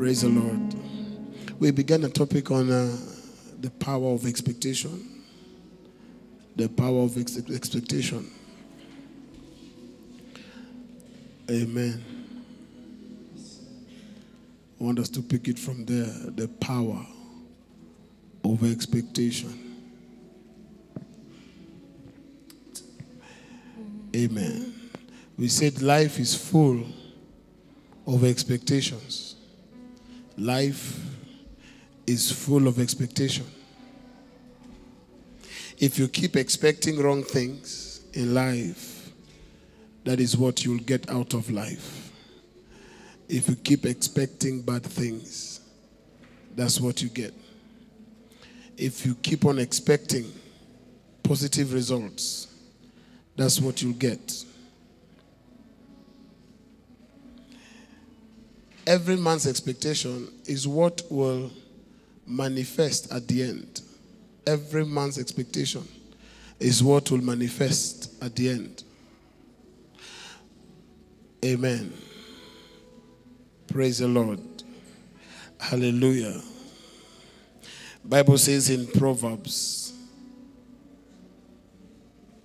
Praise the Lord. We began a topic on uh, the power of expectation. The power of ex- expectation. Amen. I want us to pick it from there. The power of expectation. Amen. We said life is full of expectations. Life is full of expectation. If you keep expecting wrong things in life, that is what you'll get out of life. If you keep expecting bad things, that's what you get. If you keep on expecting positive results, that's what you'll get. Every man's expectation is what will manifest at the end. Every man's expectation is what will manifest at the end. Amen. Praise the Lord. Hallelujah. Bible says in Proverbs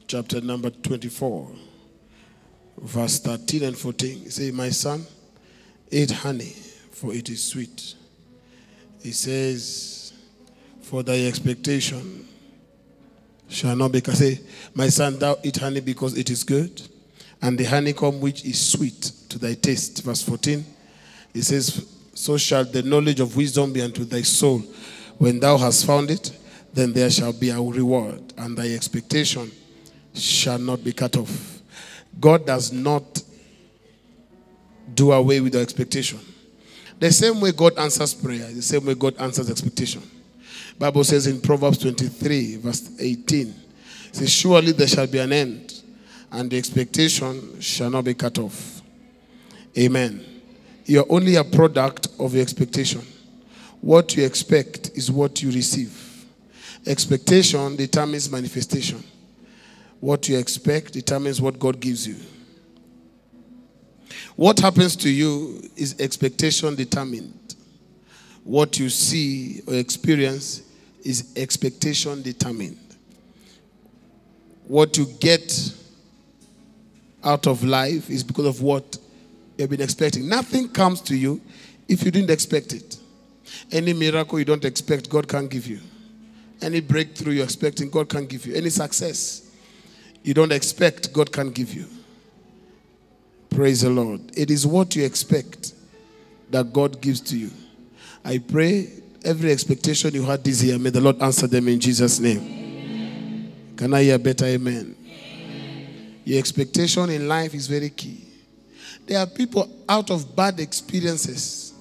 chapter number 24 verse 13 and 14 say my son eat honey for it is sweet. He says for thy expectation shall not be say my son thou eat honey because it is good and the honeycomb which is sweet to thy taste. Verse 14 he says so shall the knowledge of wisdom be unto thy soul. When thou hast found it then there shall be a reward and thy expectation shall not be cut off. God does not do away with the expectation. The same way God answers prayer, the same way God answers expectation. Bible says in Proverbs 23, verse 18, it says, Surely there shall be an end, and the expectation shall not be cut off. Amen. You're only a product of your expectation. What you expect is what you receive. Expectation determines manifestation. What you expect determines what God gives you. What happens to you is expectation determined. What you see or experience is expectation determined. What you get out of life is because of what you've been expecting. Nothing comes to you if you didn't expect it. Any miracle you don't expect, God can't give you. Any breakthrough you're expecting, God can't give you. Any success you don't expect, God can give you. Praise the Lord. It is what you expect that God gives to you. I pray every expectation you had this year, may the Lord answer them in Jesus' name. Amen. Can I hear better amen? amen? Your expectation in life is very key. There are people out of bad experiences,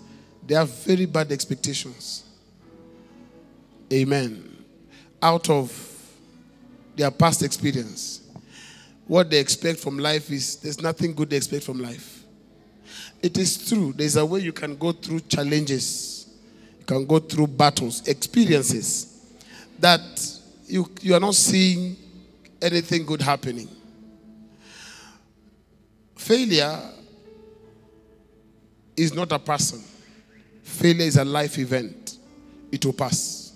they have very bad expectations. Amen. Out of their past experience what they expect from life is there's nothing good they expect from life. It is true. There's a way you can go through challenges, you can go through battles, experiences that you, you are not seeing anything good happening. Failure is not a person, failure is a life event. It will pass.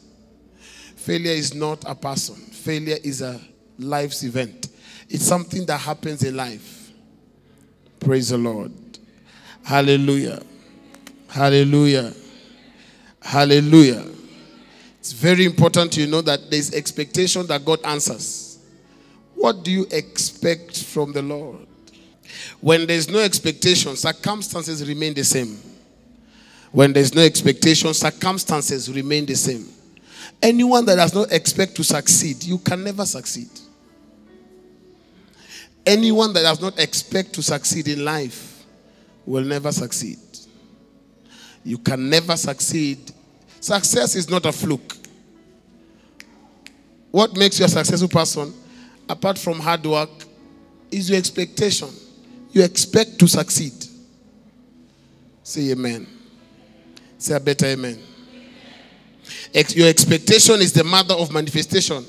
Failure is not a person, failure is a life's event. It's something that happens in life. Praise the Lord. Hallelujah. Hallelujah. Hallelujah. It's very important you know that there's expectation that God answers. What do you expect from the Lord? When there's no expectation, circumstances remain the same. When there's no expectation, circumstances remain the same. Anyone that does not expect to succeed, you can never succeed. Anyone that does not expect to succeed in life will never succeed. You can never succeed. Success is not a fluke. What makes you a successful person, apart from hard work, is your expectation. You expect to succeed. Say amen. Say a better amen. Your expectation is the mother of manifestation.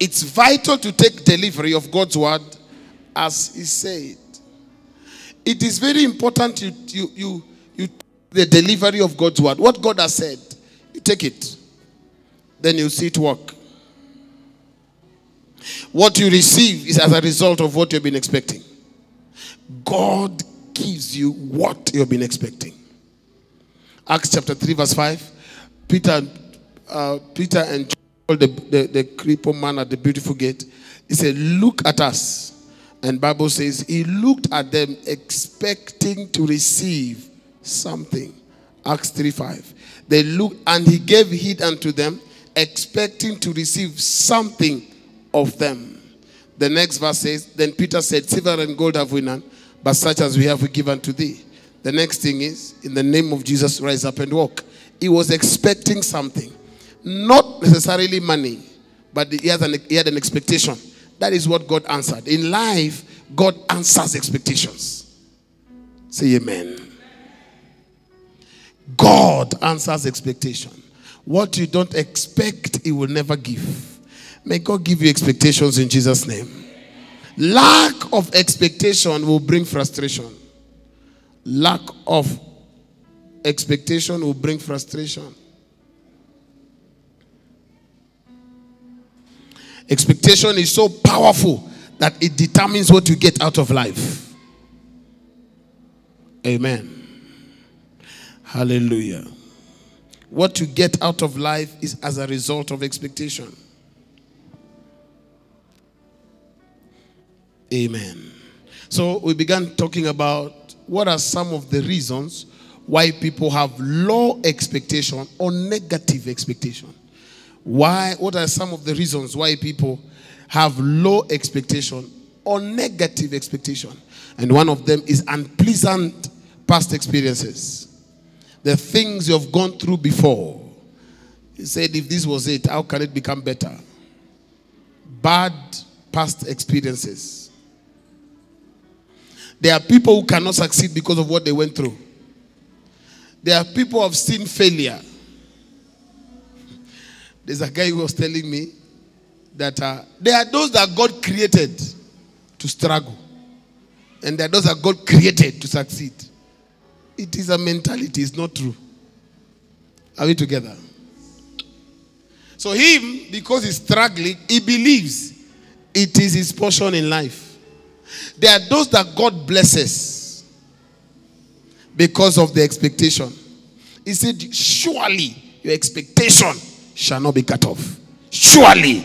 It's vital to take delivery of God's word as He said. It is very important you, you, you, You the delivery of God's word. What God has said, you take it. Then you see it work. What you receive is as a result of what you've been expecting. God gives you what you've been expecting. Acts chapter 3, verse 5. Peter, uh, Peter and John, the, the, the crippled man at the beautiful gate, he said, Look at us. And Bible says he looked at them expecting to receive something. Acts 3 5. They looked and he gave heed unto them, expecting to receive something of them. The next verse says, Then Peter said, Silver and gold have we none, but such as we have we give unto thee. The next thing is, In the name of Jesus, rise up and walk. He was expecting something. Not necessarily money, but he had an, he had an expectation. That is what God answered. In life, God answers expectations. Say amen. God answers expectation. What you don't expect, He will never give. May God give you expectations in Jesus' name. Lack of expectation will bring frustration. Lack of expectation will bring frustration. Expectation is so powerful that it determines what you get out of life. Amen. Hallelujah. What you get out of life is as a result of expectation. Amen. So we began talking about what are some of the reasons why people have low expectation or negative expectation. Why what are some of the reasons why people have low expectation or negative expectation? And one of them is unpleasant past experiences. The things you've gone through before. He said, if this was it, how can it become better? Bad past experiences. There are people who cannot succeed because of what they went through. There are people who have seen failure. There's a guy who was telling me that uh, there are those that God created to struggle, and there are those that God created to succeed. It is a mentality, it's not true. Are we together? So, him, because he's struggling, he believes it is his portion in life. There are those that God blesses because of the expectation. He said, Surely your expectation shall not be cut off. Surely.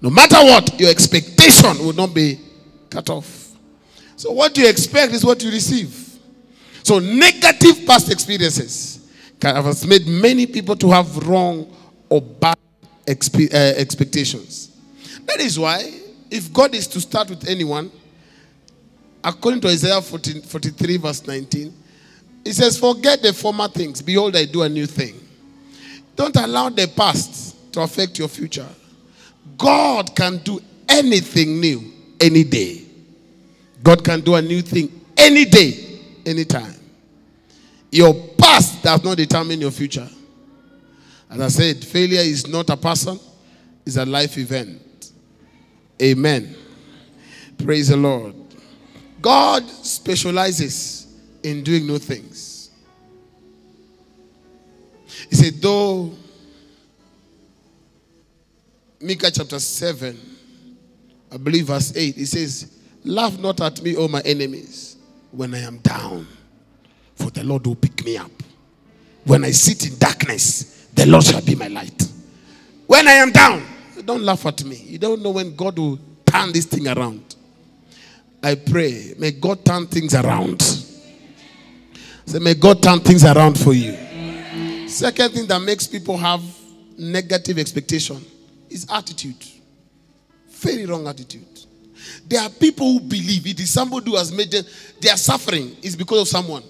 No matter what, your expectation will not be cut off. So, what you expect is what you receive. So, negative past experiences have made many people to have wrong or bad expe- uh, expectations. That is why, if God is to start with anyone, according to Isaiah 14, 43, verse 19, it says, Forget the former things. Behold, I do a new thing. Don't allow the past to affect your future. God can do anything new any day. God can do a new thing any day, anytime. Your past does not determine your future. As I said, failure is not a person, it's a life event. Amen. Praise the Lord. God specializes in doing new things. He said, though Micah chapter 7, I believe verse 8, he says, Laugh not at me, O my enemies, when I am down, for the Lord will pick me up. When I sit in darkness, the Lord shall be my light. When I am down, don't laugh at me. You don't know when God will turn this thing around. I pray, may God turn things around. Say, may God turn things around for you. Second thing that makes people have negative expectation is attitude. Very wrong attitude. There are people who believe it is somebody who has made them, their suffering is because of someone.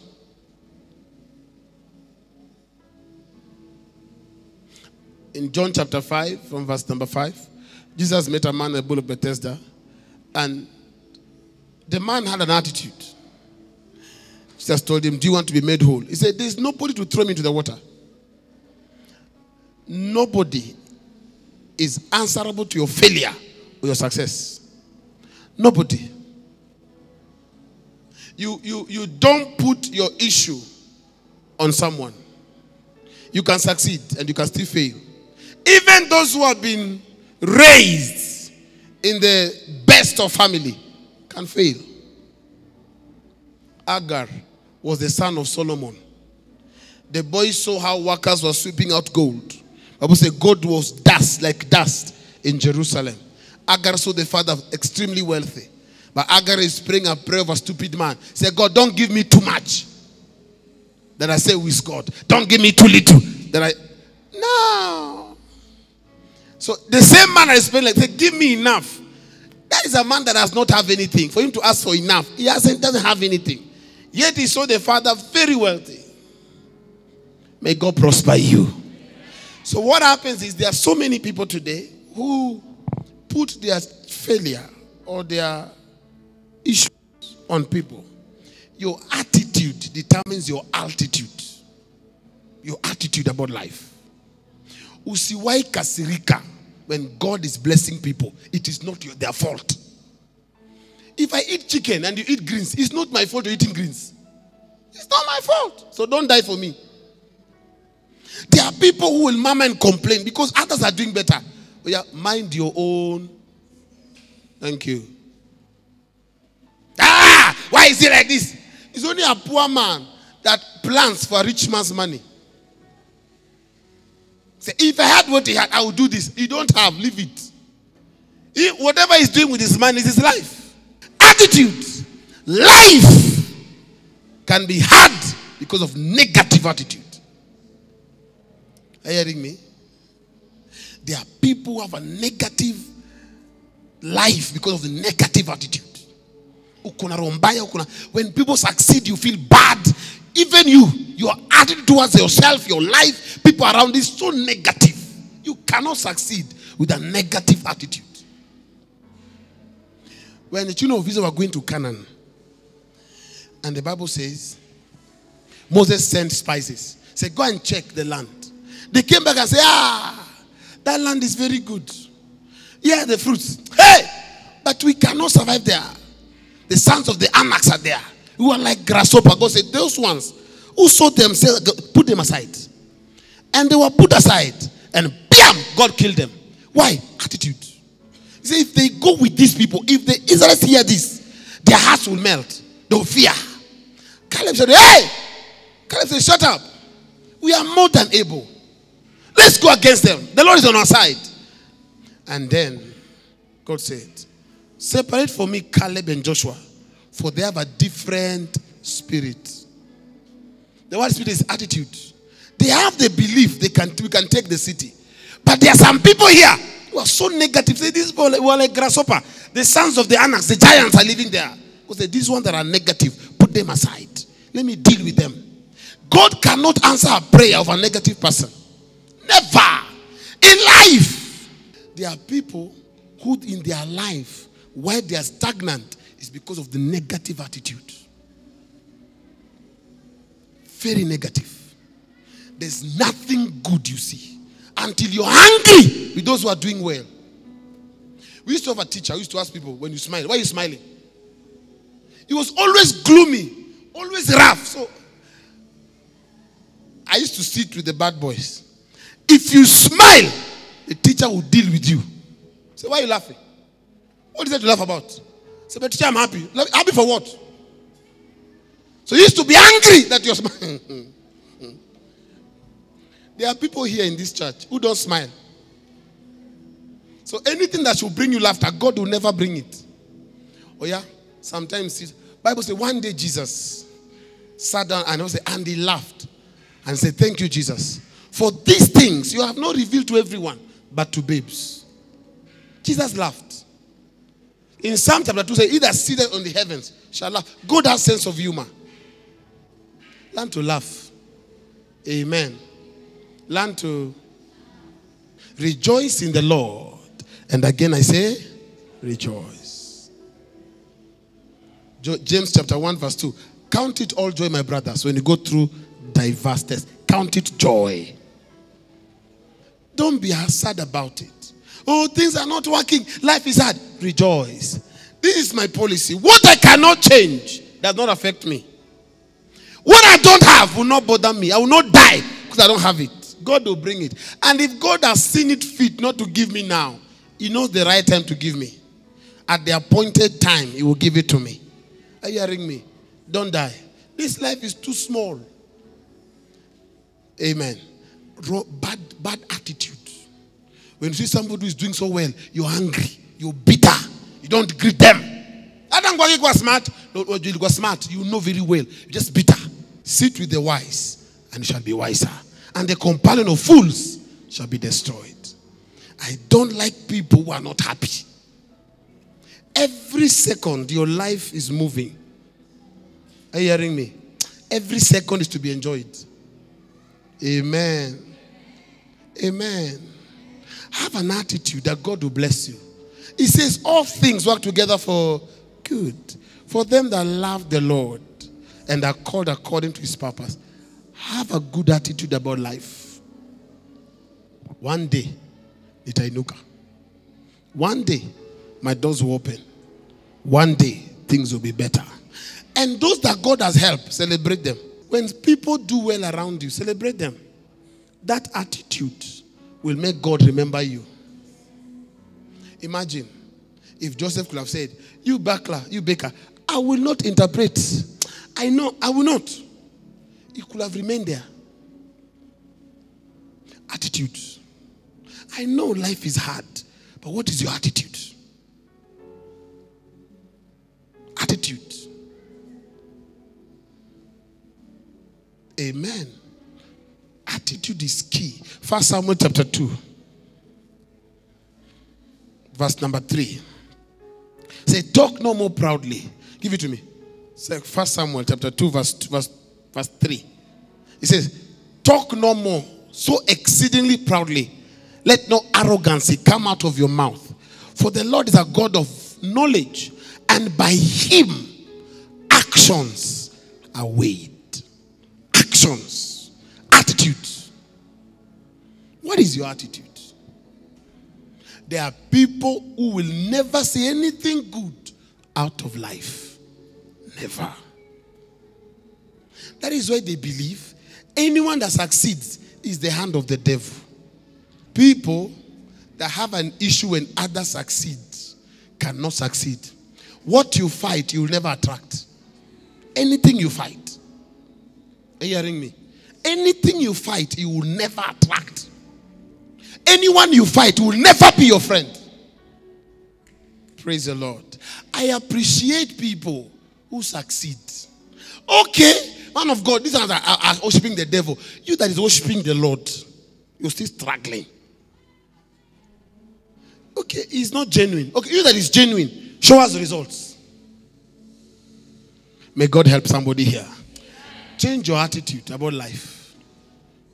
In John chapter 5, from verse number 5, Jesus met a man at the pool of Bethesda, and the man had an attitude. Jesus told him, Do you want to be made whole? He said, There's nobody to throw me into the water. Nobody is answerable to your failure or your success. Nobody. You, you, you don't put your issue on someone. You can succeed and you can still fail. Even those who have been raised in the best of family can fail. Agar was the son of Solomon. The boy saw how workers were sweeping out gold. Bible said God was dust, like dust in Jerusalem. Agar saw the father extremely wealthy. But Agar is praying a prayer of a stupid man. Say, God, don't give me too much. Then I say with God. Don't give me too little. Then I no. So the same man I praying like, say, give me enough. That is a man that does not have anything. For him to ask for enough, he hasn't doesn't have anything. Yet he saw the father very wealthy. May God prosper you. So what happens is there are so many people today who put their failure or their issues on people. Your attitude determines your altitude. Your attitude about life. Usiwai kasirika when God is blessing people. It is not your, their fault. If I eat chicken and you eat greens, it's not my fault you're eating greens. It's not my fault. So don't die for me. There are people who will murmur and complain because others are doing better. Oh yeah, mind your own. Thank you. Ah, why is it like this? It's only a poor man that plans for a rich man's money. Say, if I had what he had, I would do this. You don't have, leave it. He, whatever he's doing with his money is his life. Attitude, life can be hard because of negative attitude. Are you hearing me? There are people who have a negative life because of the negative attitude. When people succeed, you feel bad. Even you, your attitude towards yourself, your life, people around is so negative. You cannot succeed with a negative attitude. When the children of Israel were going to Canaan, and the Bible says, Moses sent spices. Say, go and check the land. They came back and said, Ah, that land is very good. Yeah, the fruits. Hey, but we cannot survive there. The sons of the Anaks are there. Who are like grasshopper. God said, Those ones who saw themselves, put them aside. And they were put aside. And bam, God killed them. Why? Attitude. He said, if they go with these people, if the Israelites hear this, their hearts will melt. They'll fear. Caleb said, Hey! Caleb said, Shut up. We are more than able. Let's go against them. The Lord is on our side. And then God said, Separate for me Caleb and Joshua, for they have a different spirit. The word spirit is attitude. They have the belief they can we can take the city. But there are some people here who are so negative. Say these people were like grasshopper. The sons of the Anaks, the giants are living there. Because these ones that are negative, put them aside. Let me deal with them. God cannot answer a prayer of a negative person. Never. In life, there are people who, in their life, why they are stagnant is because of the negative attitude. Very negative. There's nothing good you see until you're angry with those who are doing well. We used to have a teacher who used to ask people, when you smile, why are you smiling? He was always gloomy, always rough. So I used to sit with the bad boys. If you smile, the teacher will deal with you. Say, why are you laughing? What is there to laugh about? Say, but teacher, I'm happy. Happy for what? So you used to be angry that you're smiling. Hmm, hmm, hmm. there are people here in this church who don't smile. So anything that should bring you laughter, God will never bring it. Oh yeah? Sometimes Bible says one day Jesus sat down and, say, and he laughed and said, Thank you, Jesus. For these things you have not revealed to everyone, but to babes. Jesus laughed. In Psalm chapter 2, say, He that seated on the heavens shall laugh. God has sense of humor. Learn to laugh. Amen. Learn to rejoice in the Lord. And again I say, rejoice. James chapter 1, verse 2. Count it all joy, my brothers, when you go through diverse tests. Count it joy. Don't be sad about it. Oh, things are not working. Life is hard. Rejoice. This is my policy. What I cannot change does not affect me. What I don't have will not bother me. I will not die because I don't have it. God will bring it. And if God has seen it fit not to give me now, He knows the right time to give me. At the appointed time, He will give it to me. Are you hearing me? Don't die. This life is too small. Amen. Bad, bad attitude. When you see somebody who is doing so well, you're angry, you're bitter, you don't greet them. I don't go smart. You go smart. You know very well. You're just bitter. Sit with the wise, and you shall be wiser. And the companion of fools shall be destroyed. I don't like people who are not happy. Every second, your life is moving. Are you hearing me? Every second is to be enjoyed. Amen. Amen. Have an attitude that God will bless you. He says, All things work together for good. For them that love the Lord and are called according to his purpose. Have a good attitude about life. One day, itainuka. One day, my doors will open. One day, things will be better. And those that God has helped, celebrate them. When people do well around you, celebrate them. That attitude will make God remember you. Imagine if Joseph could have said, You baker, you baker, I will not interpret. I know, I will not. He could have remained there. Attitude. I know life is hard, but what is your attitude? Attitude. Amen. Attitude is key. First Samuel chapter 2, verse number 3. Say, talk no more proudly. Give it to me. Say, First Samuel chapter 2, verse, verse, verse 3. It says, Talk no more so exceedingly proudly. Let no arrogancy come out of your mouth. For the Lord is a God of knowledge, and by him actions are weighed. Actions, attitudes. Is your attitude? There are people who will never see anything good out of life. Never. That is why they believe anyone that succeeds is the hand of the devil. People that have an issue when others succeed cannot succeed. What you fight, you will never attract. Anything you fight. Are you hearing me? Anything you fight, you will never attract. Anyone you fight will never be your friend. Praise the Lord. I appreciate people who succeed. Okay, man of God, these are, are, are worshiping the devil. You that is worshiping the Lord, you're still struggling. Okay, he's not genuine. Okay, you that is genuine, show us the results. May God help somebody here. Change your attitude about life.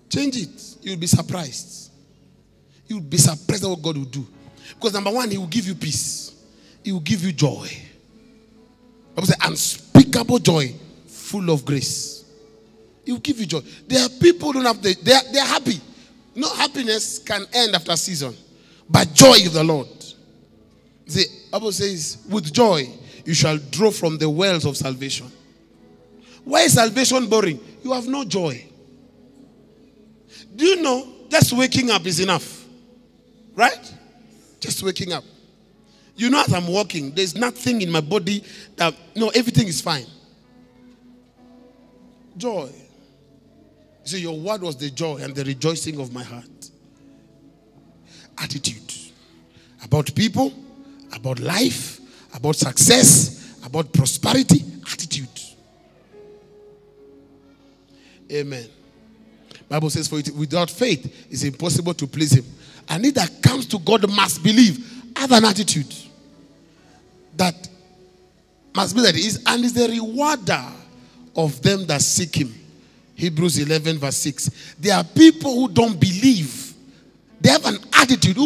Change it. You'll be surprised. You'll be surprised at what God will do. Because number one, He will give you peace. He will give you joy. Bible says unspeakable joy, full of grace. He will give you joy. There are people who don't have the, they are, they are happy. No happiness can end after a season. But joy of the Lord. The Bible says, with joy you shall draw from the wells of salvation. Why is salvation boring? You have no joy. Do you know just waking up is enough? Right? Just waking up. You know, as I'm walking, there's nothing in my body that, no, everything is fine. Joy. You see, your word was the joy and the rejoicing of my heart. Attitude about people, about life, about success, about prosperity. Attitude. Amen. Bible says, for it, without faith, it's impossible to please him. And he that comes to God must believe. Have an attitude that must be that is and is the rewarder of them that seek him. Hebrews 11, verse 6. There are people who don't believe. They have an attitude.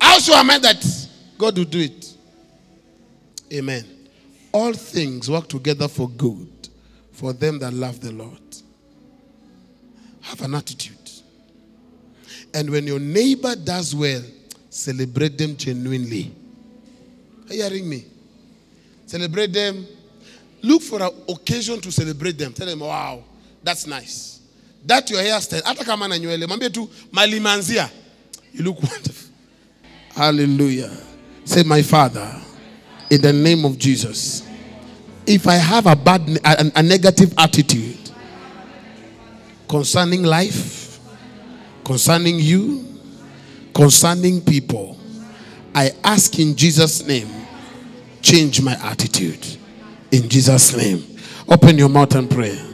How sure am I that God will do it? Amen. All things work together for good for them that love the Lord. Have an attitude. And when your neighbor does well, celebrate them genuinely. Are you hearing me? Celebrate them Look for an occasion to celebrate them. Tell them, wow, that's nice. That your hairstyle. Hata kama na nywele. Tu, malimanzia. You look wonderful. Hallelujah. Say, my father, in the name of Jesus, if I have a bad, a, a negative attitude concerning life, concerning you, concerning people, I ask in Jesus' name, change my attitude. In Jesus' name. Open your mouth and pray.